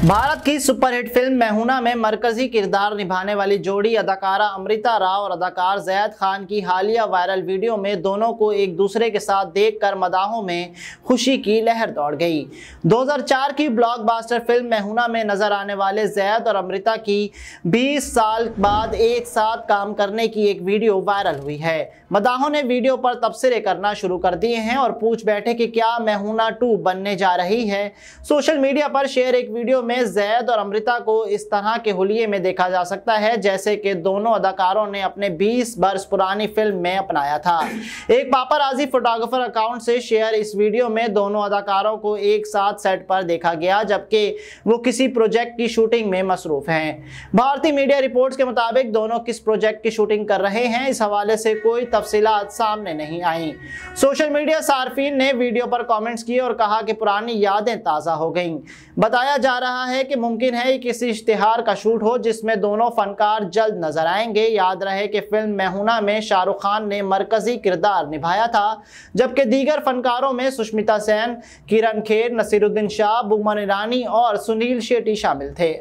भारत की superhit film मैहूना में मरकजी किरदार निभाने वाली जोड़ी अदाकारा अमृता राव और अदाकार जैद खान की हालिया वायरल वीडियो में दोनों को एक दूसरे के साथ देखकर मदाहों में खुशी की लहर दौड़ गई। 2004 की ब्लॉकबस्टर फ़िल्म मैहूना में नज़र आने वाले जैद और अमृता की 20 साल बाद एक साथ काम करने की एक वीडियो वायरल हुई है। मदाहों ने वीडियो पर तबसरे करना शुरू कर दिए हैं और पूछ बैठे कि क्या मैहूना टू बनने जा रही है? सोशल मीडिया पर शेयर एक वीडियो में जैद और अमृता को इस तरह के हुलिये में देखा जा सकता है, जैसे कि दोनों अदाकारों ने अपने 20 वर्ष पुरानी फ़िल्म में अपनाया था। एक पापाराजी फोटोग्राफर अकाउंट से शेयर इस वीडियो में दोनों अदाकारों को एक साथ सेट पर देखा गया, जबकि वो किसी प्रोजेक्ट की शूटिंग में मसरूफ हैं। भारतीय मीडिया रिपोर्ट्स के मुताबिक दोनों किस प्रोजेक्ट की शूटिंग कर रहे हैं, इस हवाले से कोई तफसीलात सामने नहीं आई। सोशल मीडिया सार्फिन ने वीडियो पर कमेंट्स किए और कहा कि पुरानी यादें ताज़ा हो गईं। बताया जा रहा रहा है कि मुमकिन है किसी इश्तिहार का शूट हो जिसमें दोनों फनकार जल्द नज़र आएँगे। याद रहे कि फ़िल्म मेहुना में शाहरुख खान ने मरकजी किरदार निभाया था, जबकि दीगर फनकारों में सुष्मिता सेन, किरण खेर, नसीरुद्दीन शाह बुमन ईरानी और सुनील शेट्टी शामिल थे।